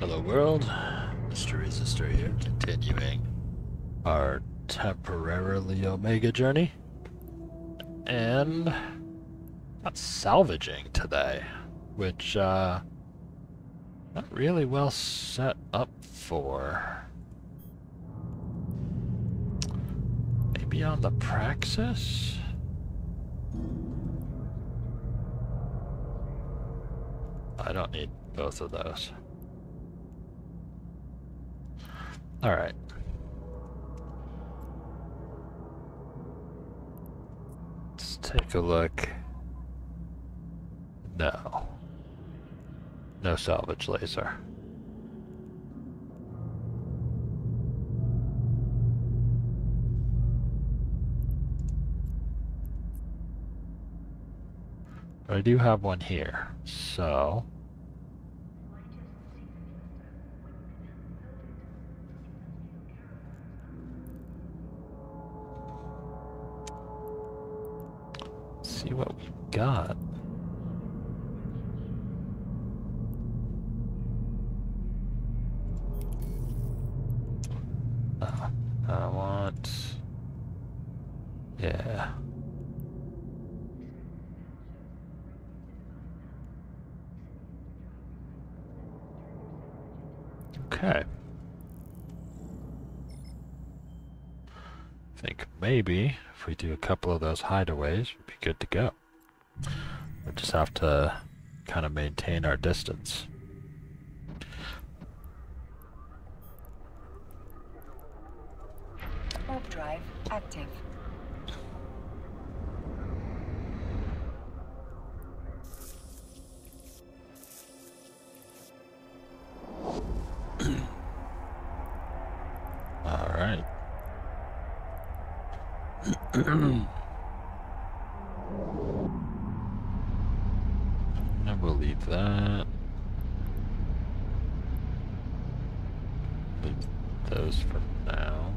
Hello world, Mr. Resistor here, continuing our temporarily Omega journey. And got salvaging today, which uh not really well set up for. Maybe on the Praxis? I don't need both of those. Alright. Let's take a look. No. No salvage laser. I do have one here, so... see what we've got. Oh, I want... Yeah. Okay. I think maybe if we do a couple of those hideaways, good to go. We just have to kind of maintain our distance. Now.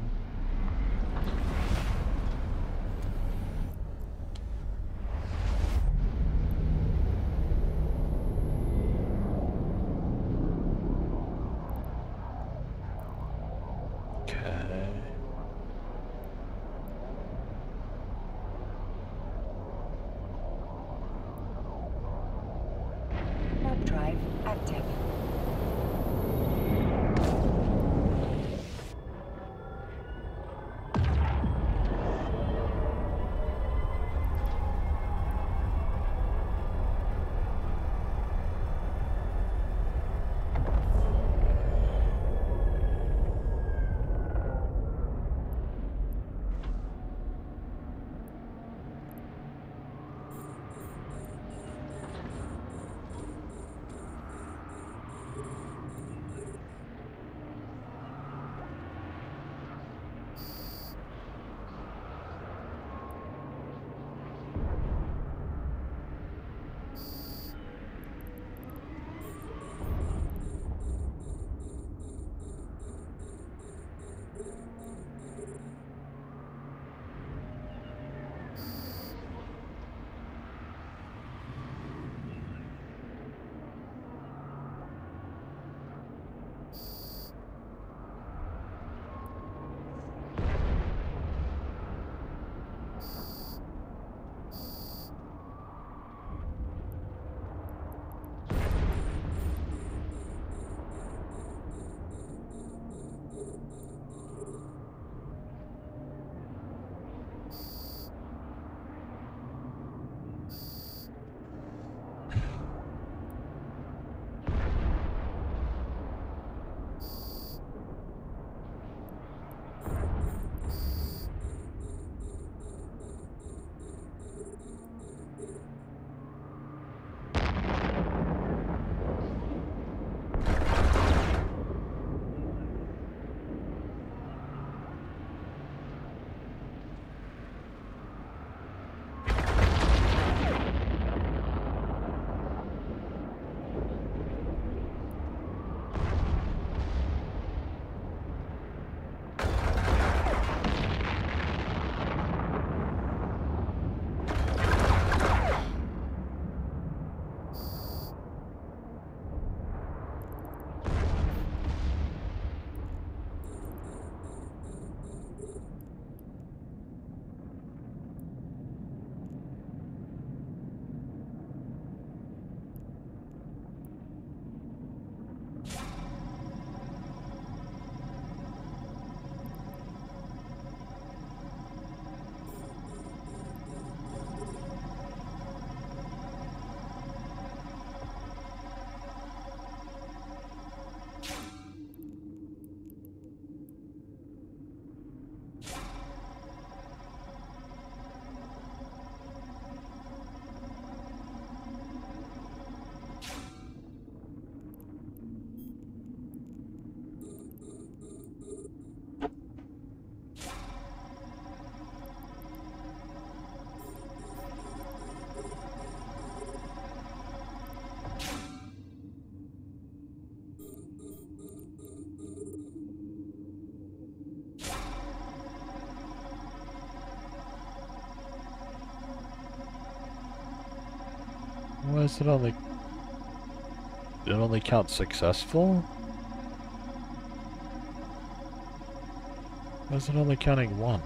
Is it only... It only counts successful? Why is it only counting one?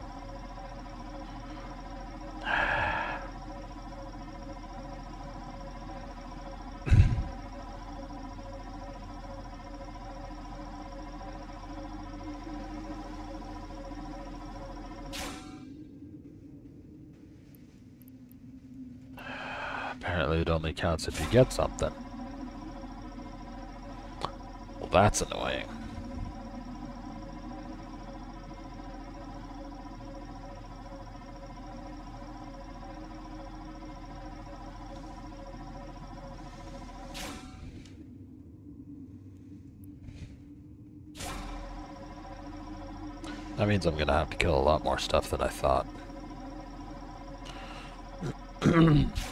Apparently it only counts if you get something. Well, that's annoying. That means I'm gonna have to kill a lot more stuff than I thought.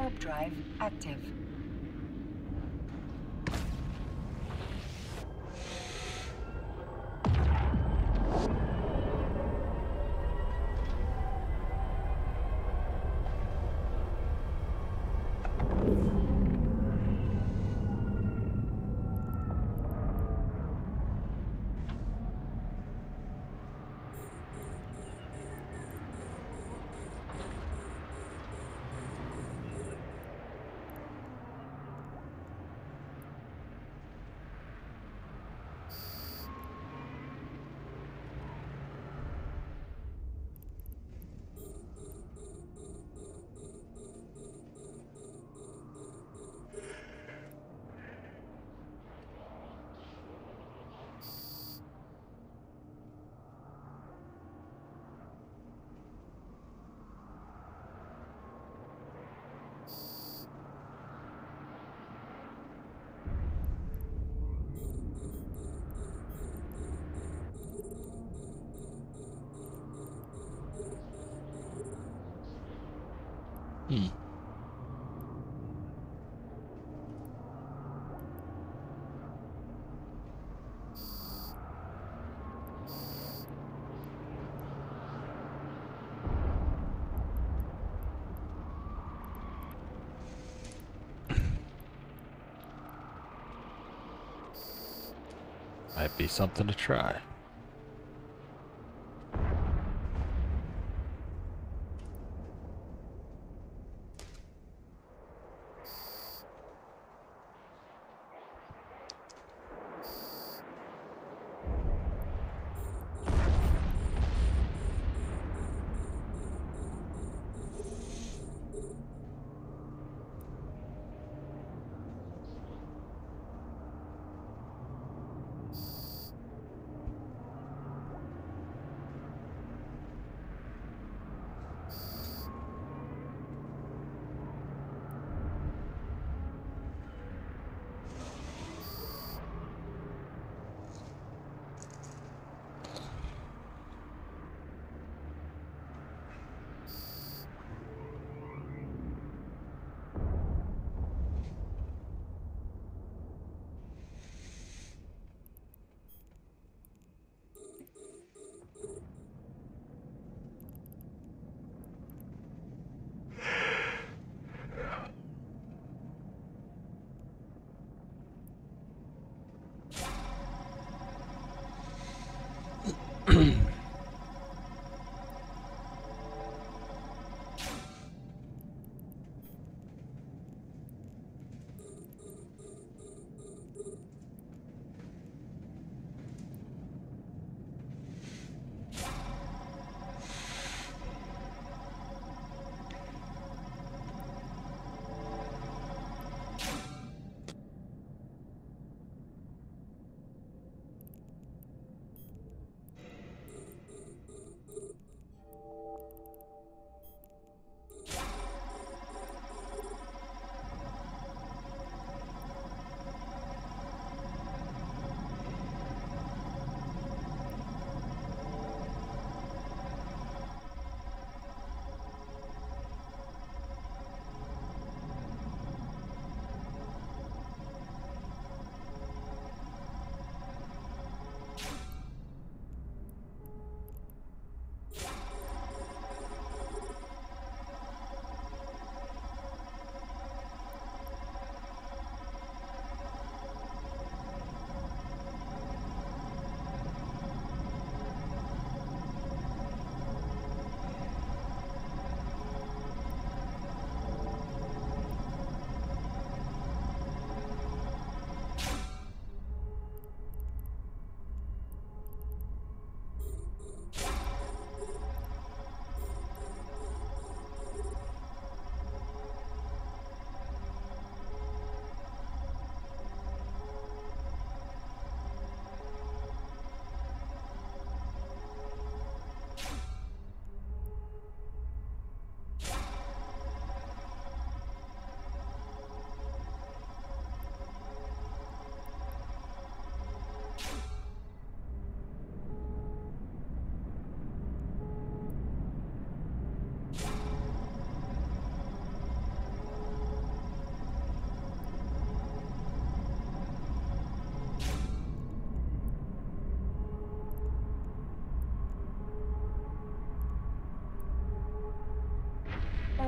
Warp drive active. Hmm. Might be something to try.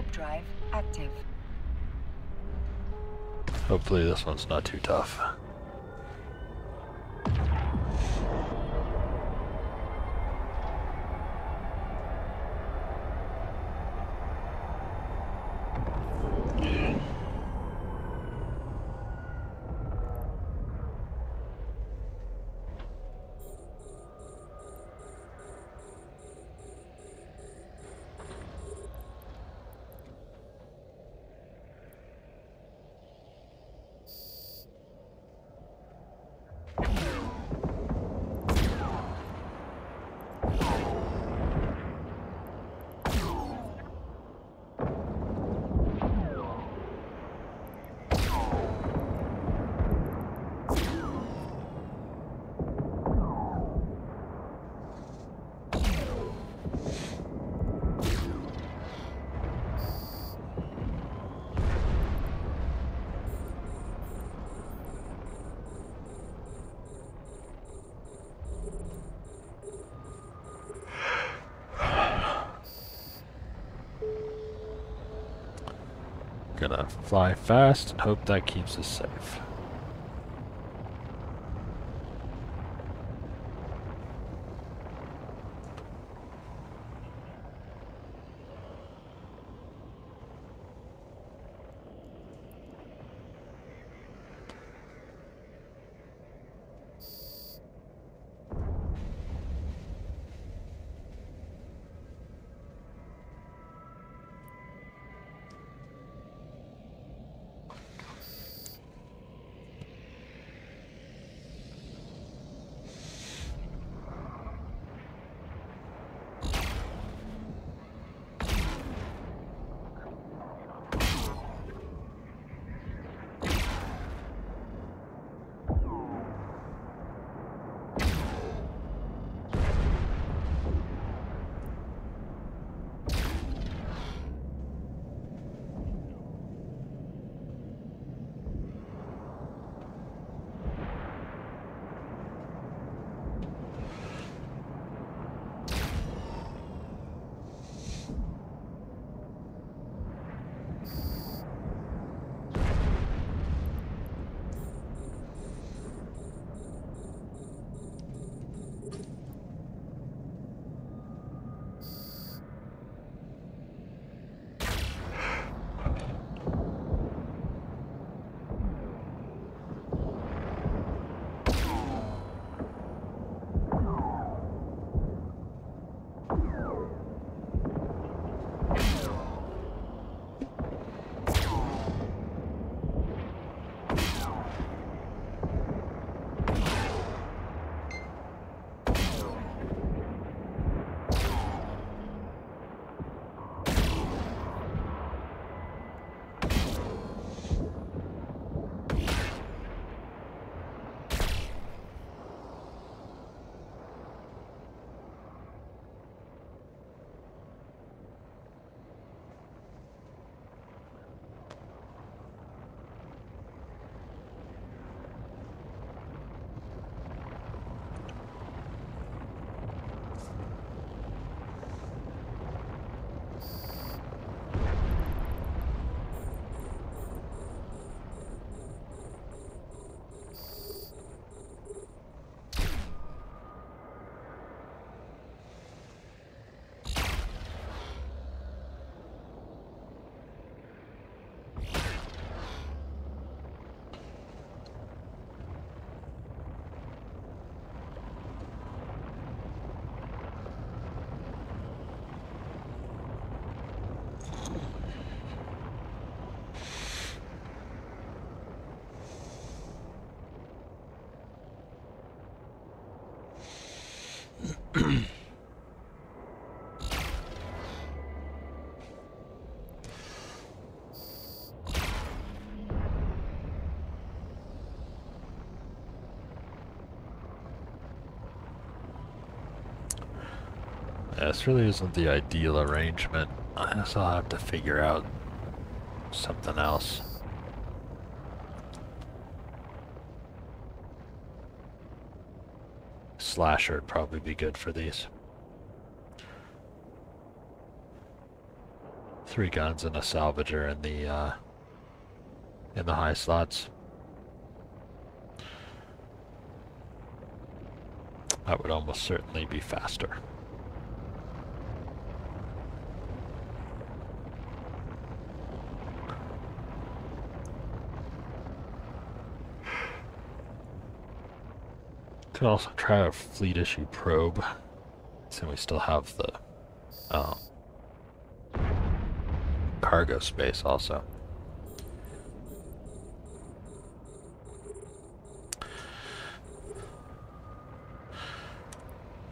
Warp drive active. Hopefully this one's not too tough. Gonna fly fast and hope that keeps us safe. this really isn't the ideal arrangement. I guess I'll have to figure out something else. Slasher would probably be good for these. three guns and a salvager in the uh, in the high slots. That would almost certainly be faster. Could also try a fleet issue probe. So we still have the um, cargo space also.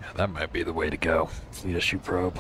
Yeah, that might be the way to go. Fleet issue probe.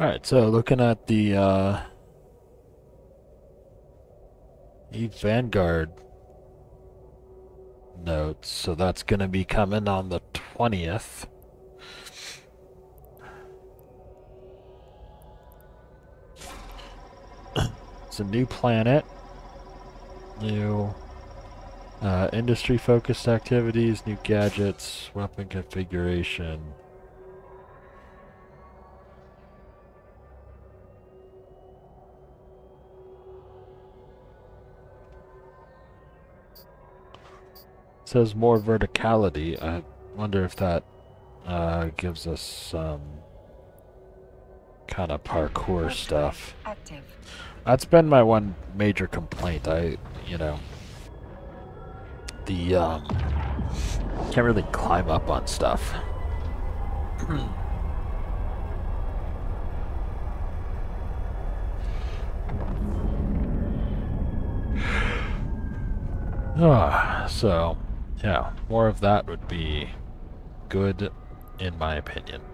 Alright, so looking at the uh, Vanguard notes, so that's going to be coming on the 20th. It's a new planet, new uh, industry focused activities, new gadgets, weapon configuration. Says more verticality. I wonder if that uh, gives us some kind of parkour stuff. Active. That's been my one major complaint. I, you know, the um, can't really climb up on stuff. Ah, so yeah, more of that would be good, in my opinion.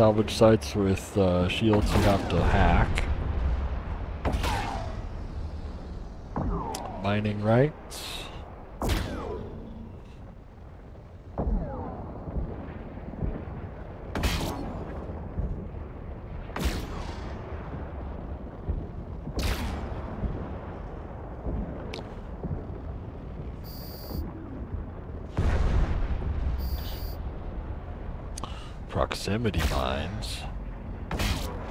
Salvage sites with uh, shields you have to hack. Mining rights. Proximity mines.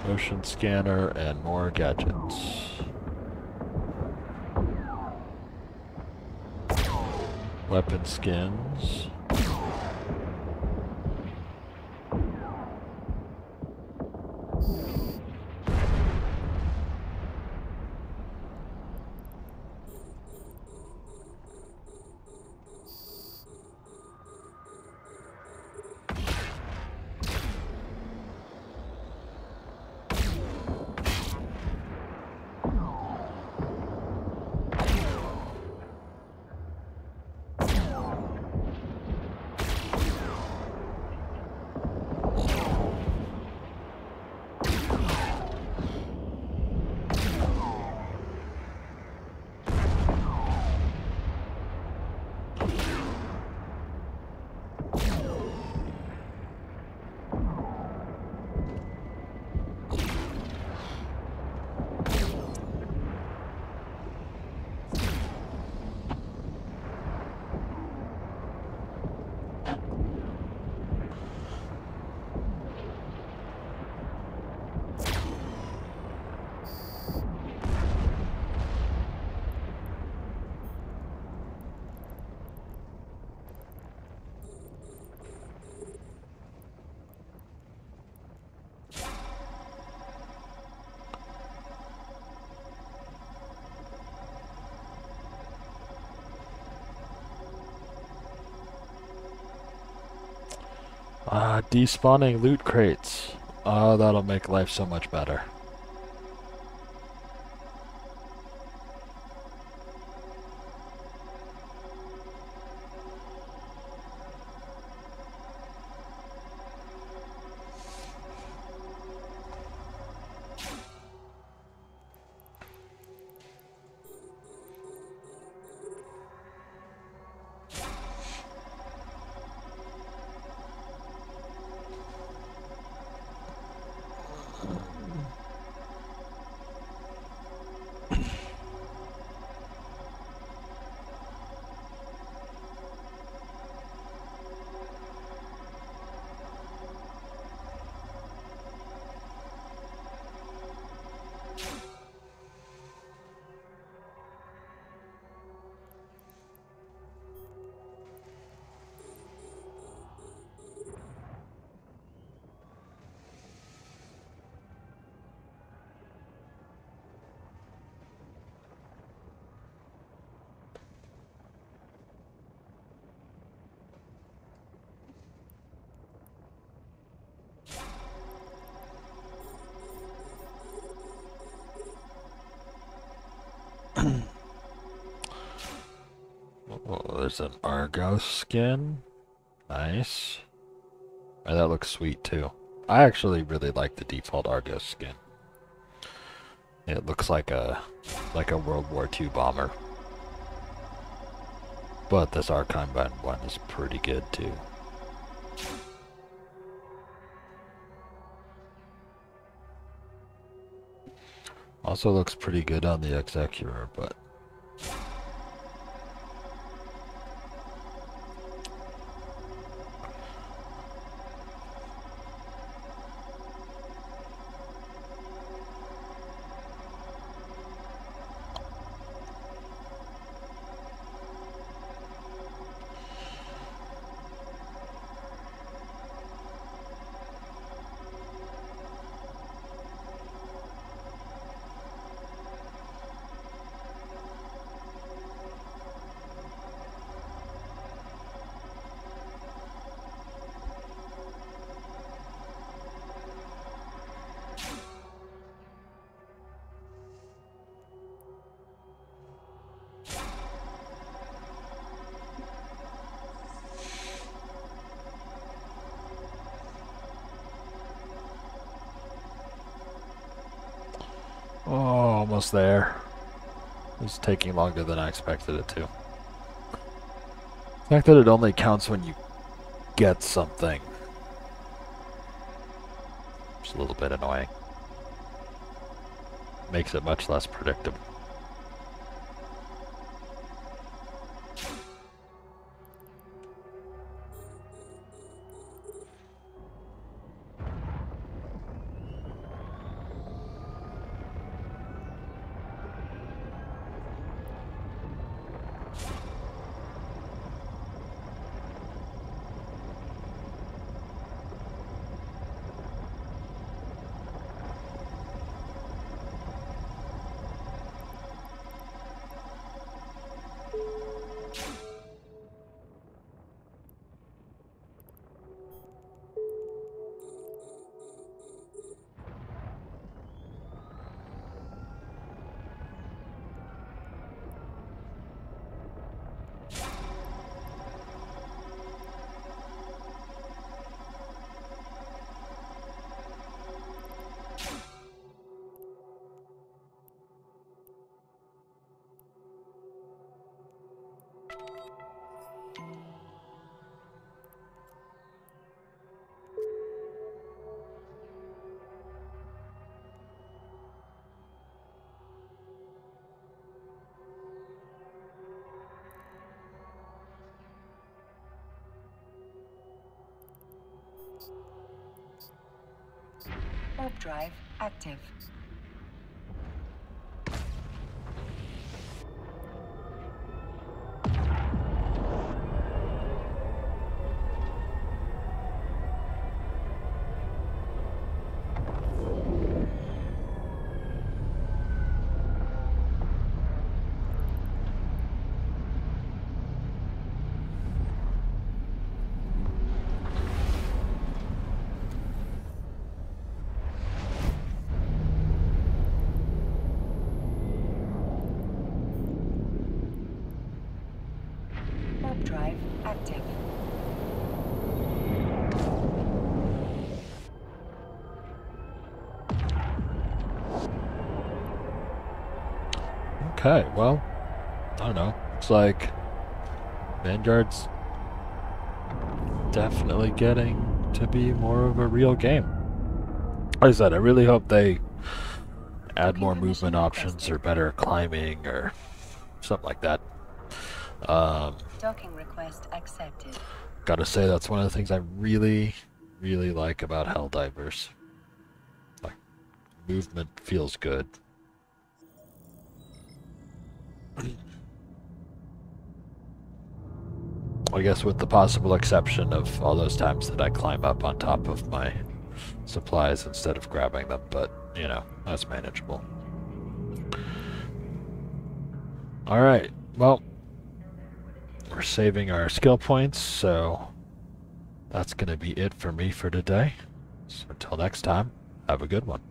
Motion scanner and more gadgets. Weapon skins. Despawning loot crates. Oh, that'll make life so much better. Oh, there's an Algos skin. Nice. Oh, that looks sweet too. I actually really like the default Algos skin. It looks like a like a World War II bomber. But this Archive one is pretty good too. Also looks pretty good on the Exequror, but Oh, almost there. It's taking longer than I expected it to. The fact that it only counts when you get something. It's a little bit annoying. Makes it much less predictable. Warp drive active. Warp drive active. Okay, well, I don't know. It's like Vanguard's definitely getting to be more of a real game. Like I said, I really hope they add more movement options or better climbing or something like that. Um, Docking request accepted. gotta say that's one of the things I really, really like about Helldivers. Like, movement feels good. I guess with the possible exception of all those times that I climb up on top of my supplies instead of grabbing them, but you know, that's manageable. Alright, well, we're saving our skill points, so that's going to be it for me for today. So until next time, have a good one.